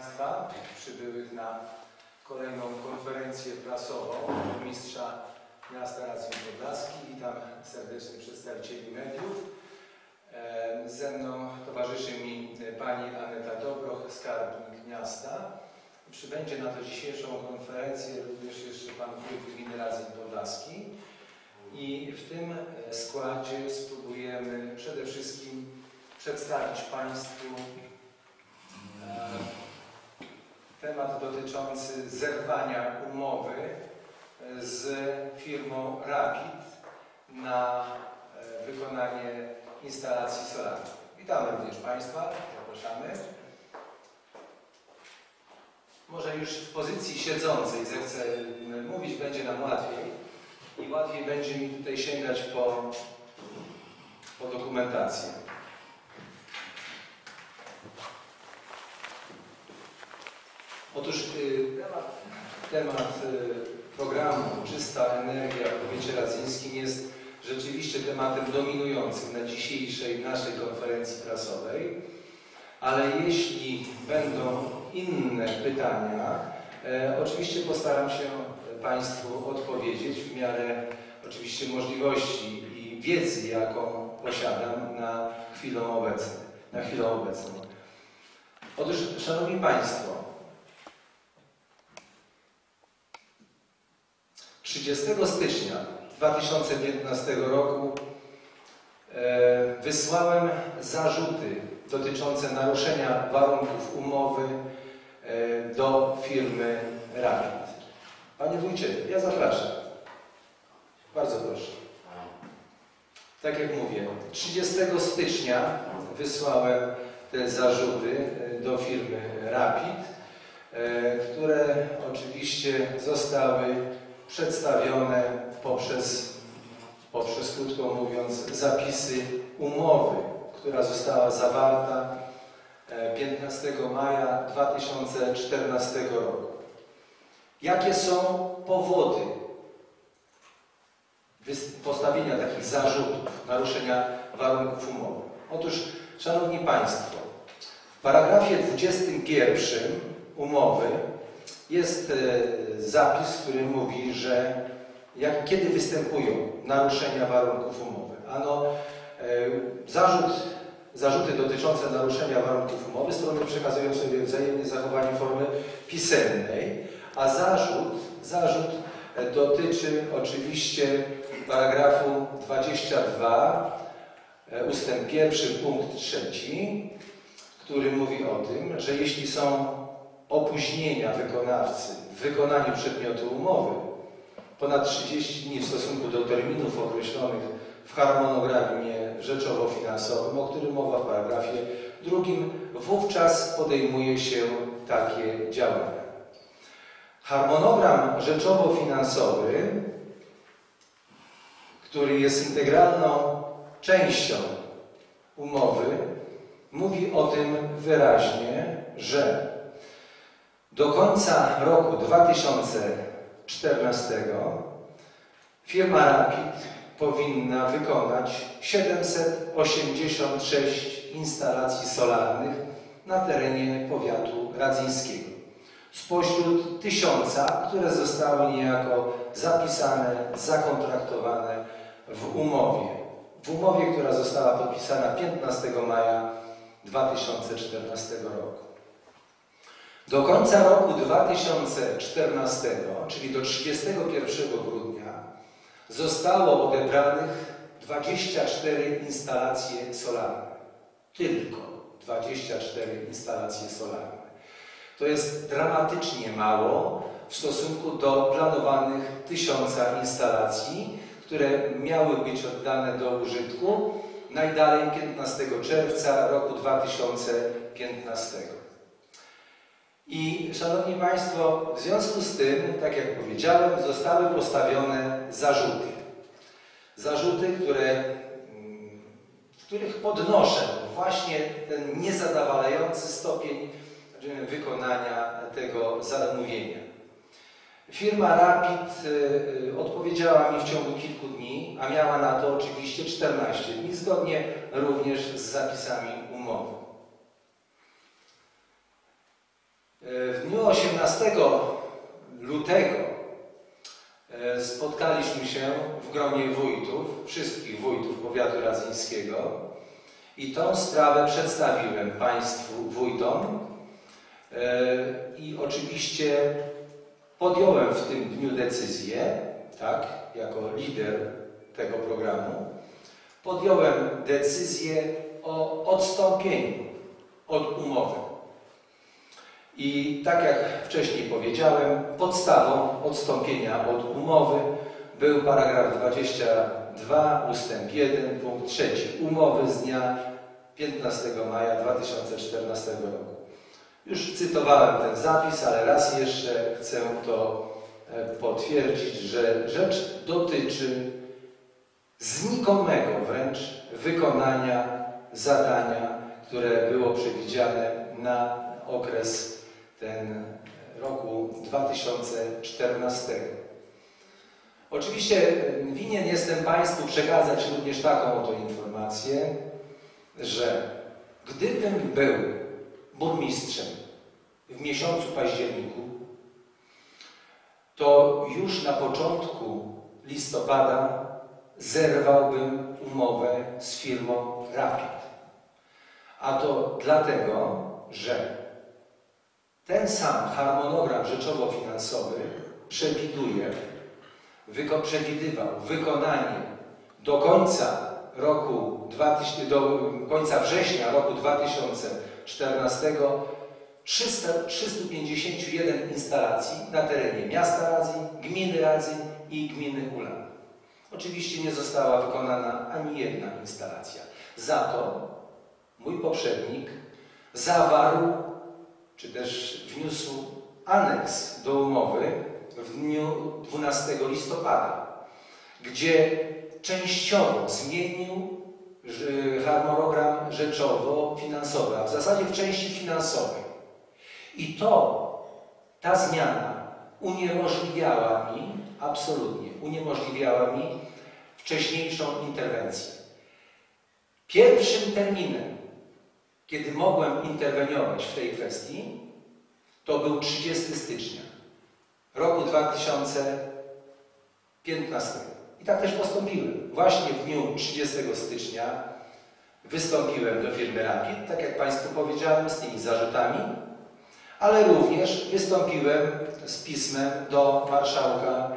Państwa przybyłych na kolejną konferencję prasową mistrza miasta Radzin Podlaski. Witam serdecznie przedstawicieli mediów. E, Ze mną towarzyszy mi pani Aneta Dobroch, skarbnik miasta. Przybędzie na tę dzisiejszą konferencję również jeszcze pan wójt gminy Radzin Podlaski. I w tym składzie spróbujemy przede wszystkim przedstawić Państwu e, temat dotyczący zerwania umowy z firmą Rapid na e, wykonanie instalacji solarnej. Witamy również Państwa, zapraszamy. Może już w pozycji siedzącej zechcę mówić, będzie nam łatwiej i łatwiej będzie mi tutaj sięgać po, po dokumentację. Otóż y, temat, y, programu Czysta Energia w powiecie radzyńskim jest rzeczywiście tematem dominującym na dzisiejszej naszej konferencji prasowej, ale jeśli będą inne pytania, e, oczywiście postaram się Państwu odpowiedzieć w miarę oczywiście możliwości i wiedzy, jaką posiadam na chwilę obecną. Na chwilę obecną. Otóż, Szanowni Państwo, 30 stycznia 2015 roku e, wysłałem zarzuty dotyczące naruszenia warunków umowy e, do firmy Rapid. Panie wójcie, ja zapraszam. Bardzo proszę. Tak jak mówię, 30 stycznia wysłałem te zarzuty e, do firmy Rapid, które oczywiście zostały przedstawione poprzez, poprzez krótko mówiąc, zapisy umowy, która została zawarta 15 maja 2014 roku. Jakie są powody postawienia takich zarzutów, naruszenia warunków umowy? Otóż, Szanowni Państwo, w paragrafie 21 umowy jest e, zapis, który mówi, że jak, kiedy występują naruszenia warunków umowy. Ano, e, zarzut, zarzuty dotyczące naruszenia warunków umowy strony przekazują sobie wzajemnie zachowanie formy pisemnej, a zarzut, zarzut dotyczy oczywiście paragrafu 22 ustęp pierwszy punkt trzeci, który mówi o tym, że jeśli są opóźnienia wykonawcy w wykonaniu przedmiotu umowy ponad 30 dni w stosunku do terminów określonych w harmonogramie rzeczowo-finansowym, o którym mowa w paragrafie drugim, wówczas podejmuje się takie działania. Harmonogram rzeczowo-finansowy, który jest integralną częścią umowy, mówi o tym wyraźnie, że do końca roku 2014 firma Rapid powinna wykonać 786 instalacji solarnych na terenie powiatu radzyńskiego. Spośród tysiąca, które zostały niejako zapisane, zakontraktowane w umowie. W umowie, która została podpisana 15 maja 2014 roku. Do końca roku 2014, czyli do 31 grudnia, zostało odebranych 24 instalacje solarne. Tylko 24 instalacje solarne. To jest dramatycznie mało w stosunku do planowanych tysiąca instalacji, które miały być oddane do użytku najdalej 15 czerwca roku 2015. I Szanowni Państwo, w związku z tym, tak jak powiedziałem, zostały postawione zarzuty. Zarzuty, które, w których podnoszę właśnie ten niezadowalający stopień wykonania tego zamówienia. Firma Rapid y, odpowiedziała mi w ciągu kilku dni, a miała na to oczywiście 14 dni, zgodnie również z zapisami umowy. W dniu 18 lutego e, spotkaliśmy się w gronie wójtów, wszystkich wójtów powiatu radzyńskiego i tą sprawę przedstawiłem Państwu wójtom e, i oczywiście podjąłem w tym dniu decyzję, tak, jako lider tego programu, podjąłem decyzję o odstąpieniu od umowy. I tak jak wcześniej powiedziałem, podstawą odstąpienia od umowy był paragraf 22 ustęp 1 punkt 3 umowy z dnia 15 maja 2014 roku. Już cytowałem ten zapis, ale raz jeszcze chcę to e, potwierdzić, że rzecz dotyczy znikomego wręcz wykonania zadania, które było przewidziane na okres ten roku 2014. Oczywiście winien jestem Państwu przekazać również taką oto informację, że gdybym był burmistrzem w miesiącu październiku, to już na początku listopada zerwałbym umowę z firmą Rapid. A to dlatego, że ten sam harmonogram rzeczowo-finansowy przewiduje, wyko, przewidywał wykonanie do końca roku 2000, do końca września roku 2014 300, 351 instalacji na terenie miasta Radzin, gminy Radzin i gminy Ulan. Oczywiście nie została wykonana ani jedna instalacja. Za to mój poprzednik zawarł, czy też wniósł aneks do umowy w dniu 12 listopada, gdzie częściowo zmienił harmonogram rzeczowo-finansowy, a w zasadzie w części finansowej. I to, ta zmiana uniemożliwiała mi, absolutnie uniemożliwiała mi wcześniejszą interwencję. Pierwszym terminem, kiedy mogłem interweniować w tej kwestii, to był 30 stycznia roku 2015. I tak też postąpiłem. Właśnie w dniu 30 stycznia wystąpiłem do firmy Rapid, tak jak Państwu powiedziałem, z tymi zarzutami, ale również wystąpiłem z pismem do marszałka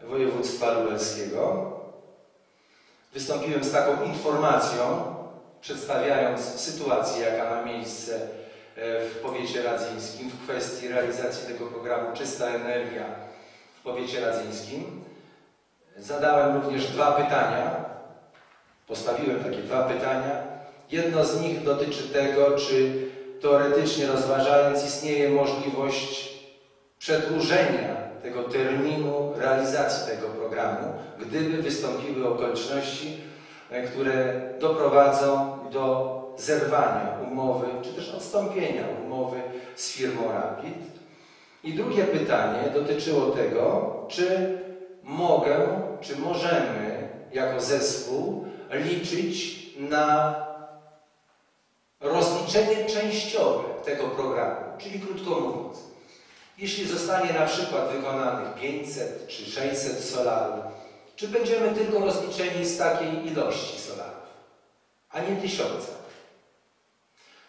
województwa lubelskiego. Wystąpiłem z taką informacją, przedstawiając sytuację, jaka ma miejsce e, w powiecie radzyńskim w kwestii realizacji tego programu Czysta Energia w powiecie radzyńskim. Zadałem również dwa pytania. Postawiłem takie dwa pytania. Jedno z nich dotyczy tego, czy teoretycznie rozważając istnieje możliwość przedłużenia tego terminu realizacji tego programu, gdyby wystąpiły okoliczności, które doprowadzą do zerwania umowy, czy też odstąpienia umowy z firmą Rapid. I drugie pytanie dotyczyło tego, czy mogę, czy możemy jako zespół liczyć na rozliczenie częściowe tego programu. Czyli krótko mówiąc, jeśli zostanie na przykład wykonanych 500 czy 600 solarów, czy będziemy tylko rozliczeni z takiej ilości solarów, a nie tysiąca?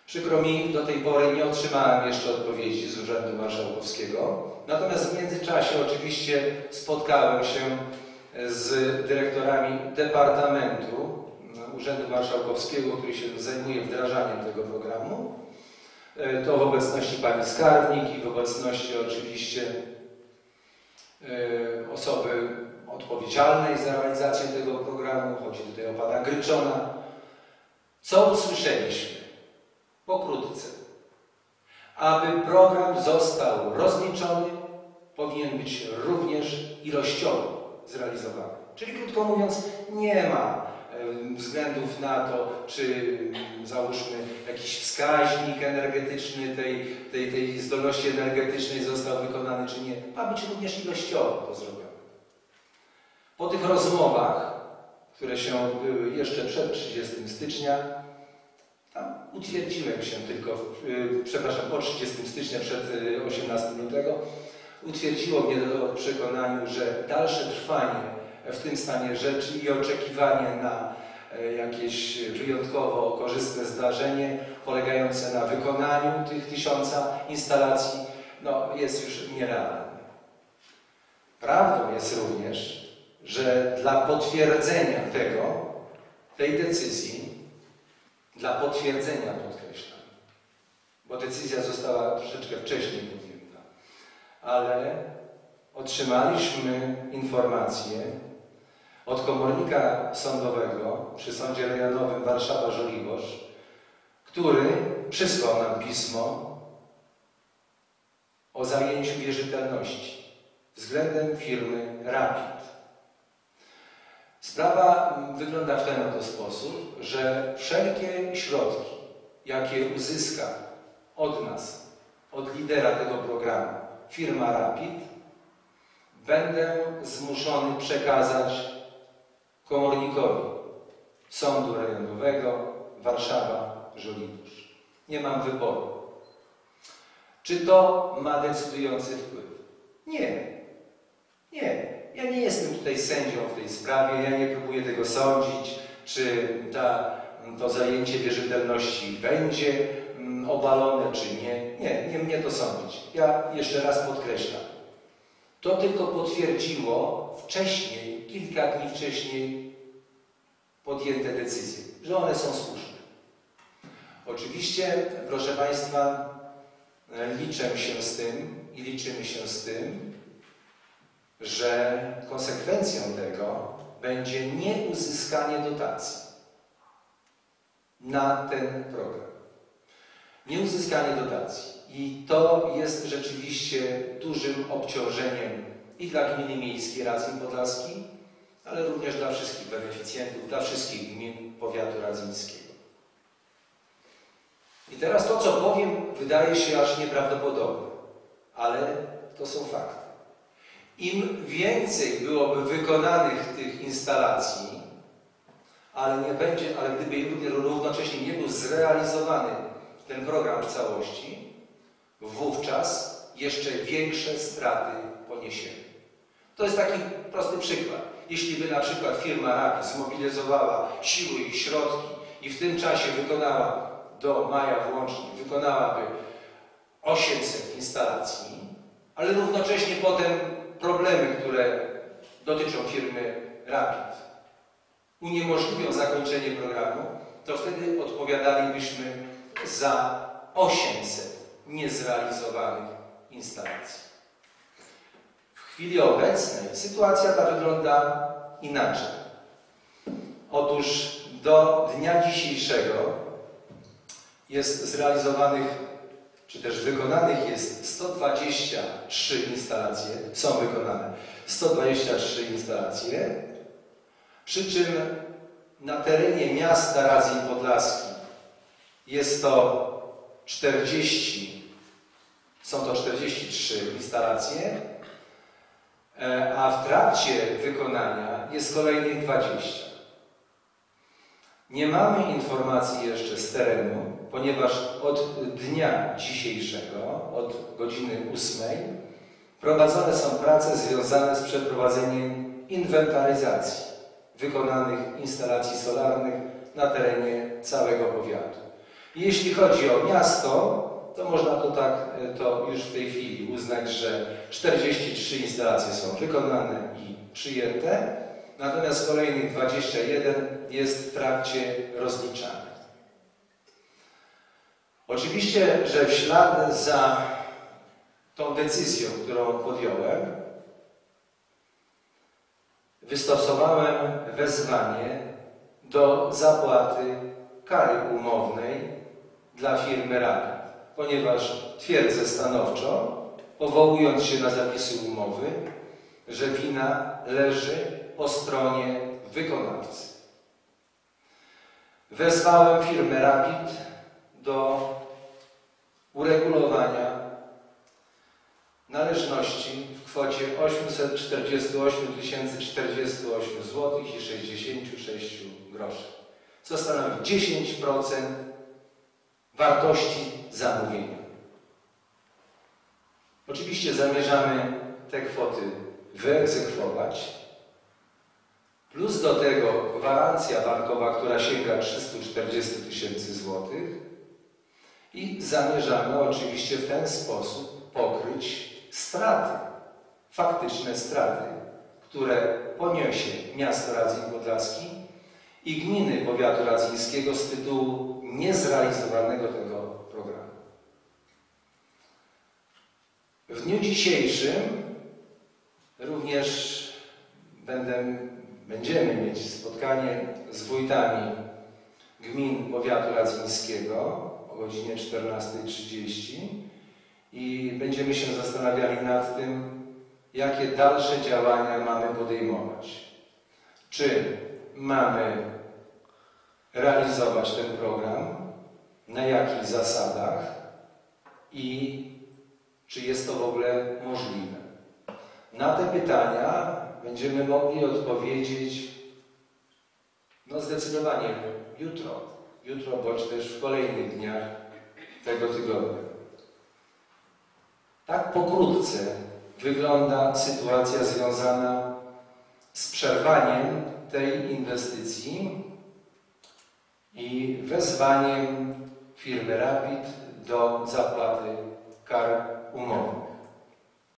Przykro mi, do tej pory nie otrzymałem jeszcze odpowiedzi z Urzędu Marszałkowskiego. Natomiast w międzyczasie oczywiście spotkałem się z dyrektorami Departamentu Urzędu Marszałkowskiego, który się zajmuje wdrażaniem tego programu. To w obecności pani skarbnik i w obecności oczywiście e, osoby odpowiedzialnej za realizację tego programu. Chodzi tutaj o pana Gryczona. Co usłyszeliśmy? Pokrótce. Aby program został rozliczony, powinien być również ilościowo zrealizowany. Czyli krótko mówiąc, nie ma względów na to, czy załóżmy jakiś wskaźnik energetyczny tej, tej, tej zdolności energetycznej został wykonany, czy nie. Ma być również ilościowo to zrobione. Po tych rozmowach, które się odbyły jeszcze przed 30 stycznia, tam utwierdziłem się tylko, y, przepraszam, po 30 stycznia przed 18 y, lutego, utwierdziło mnie w przekonaniu, że dalsze trwanie w tym stanie rzeczy i oczekiwanie na e, jakieś wyjątkowo korzystne zdarzenie polegające na wykonaniu tych tysiąca instalacji no, jest już nierealne. Prawdą jest również, że dla potwierdzenia tego, tej decyzji, dla potwierdzenia podkreślam, bo decyzja została troszeczkę wcześniej podjęta, ale otrzymaliśmy informację od komornika sądowego przy Sądzie Rejonowym Warszawa-Żoliborz, który przysłał nam pismo o zajęciu wierzytelności względem firmy Rapid. Sprawa wygląda w ten oto sposób, że wszelkie środki, jakie uzyska od nas, od lidera tego programu, firma Rapid, będę zmuszony przekazać komornikowi Sądu Rejonowego Warszawa-Żoliborz. Nie mam wyboru. Czy to ma decydujący wpływ? Nie. Nie. Ja nie jestem tutaj sędzią w tej sprawie, ja nie próbuję tego sądzić, czy ta, to zajęcie wierzytelności będzie mm, obalone, czy nie. Nie, nie mnie to sądzić. Ja jeszcze raz podkreślam. To tylko potwierdziło wcześniej, kilka dni wcześniej podjęte decyzje, że one są słuszne. Oczywiście, proszę Państwa, liczę się z tym i liczymy się z tym, że konsekwencją tego będzie nieuzyskanie dotacji na ten program. Nieuzyskanie dotacji. I to jest rzeczywiście dużym obciążeniem i dla gminy miejskiej Radzin Podlaski, ale również dla wszystkich beneficjentów, dla wszystkich gmin powiatu radzyńskiego. I teraz to, co powiem, wydaje się aż nieprawdopodobne, ale to są fakty. Im więcej byłoby wykonanych tych instalacji, ale nie będzie, ale gdyby równocześnie nie był zrealizowany ten program w całości, wówczas jeszcze większe straty poniesiemy. To jest taki prosty przykład. Jeśli by na przykład firma RAPI zmobilizowała siły i środki i w tym czasie wykonała do maja włącznie, wykonałaby 800 instalacji, ale równocześnie potem problemy, które dotyczą firmy Rapid, uniemożliwią zakończenie programu, to wtedy odpowiadalibyśmy za 800 niezrealizowanych instalacji. W chwili obecnej sytuacja ta wygląda inaczej. Otóż do dnia dzisiejszego jest zrealizowanych czy też wykonanych jest 123 instalacje, są wykonane 123 instalacje, przy czym na terenie miasta Radzin Podlaski jest to 40, są to 43 instalacje, e, a w trakcie wykonania jest kolejnych 20. Nie mamy informacji jeszcze z terenu, ponieważ od dnia dzisiejszego, od godziny 8, prowadzone są prace związane z przeprowadzeniem inwentaryzacji wykonanych instalacji solarnych na terenie całego powiatu. Jeśli chodzi o miasto, to można to tak to już w tej chwili uznać, że 43 instalacje są wykonane i przyjęte, natomiast kolejnych 21 jest w trakcie rozliczania. Oczywiście, że w ślad za tą decyzją, którą podjąłem, wystosowałem wezwanie do zapłaty kary umownej dla firmy Rapid, ponieważ twierdzę stanowczo, powołując się na zapisy umowy, że wina leży po stronie wykonawcy. Wezwałem firmę Rapid do uregulowania należności w kwocie 848 048 zł i 66 groszy, co stanowi 10% wartości zamówienia. Oczywiście zamierzamy te kwoty wyegzekwować, plus do tego gwarancja bankowa, która sięga 340 tysięcy złotych i zamierzamy oczywiście w ten sposób pokryć straty, faktyczne straty, które poniesie miasto Radzin Podlaski i gminy powiatu radzyńskiego z tytułu niezrealizowanego tego programu. W dniu dzisiejszym również będę, będziemy mieć spotkanie z wójtami gmin powiatu radzyńskiego o godzinie 14.30 i będziemy się zastanawiali nad tym, jakie dalsze działania mamy podejmować. Czy mamy realizować ten program, na jakich zasadach i czy jest to w ogóle możliwe. Na te pytania będziemy mogli odpowiedzieć no zdecydowanie jutro, jutro bądź też w kolejnych dniach tego tygodnia. Tak pokrótce wygląda sytuacja związana z przerwaniem tej inwestycji i wezwaniem firmy Rapid do zapłaty kar umowy.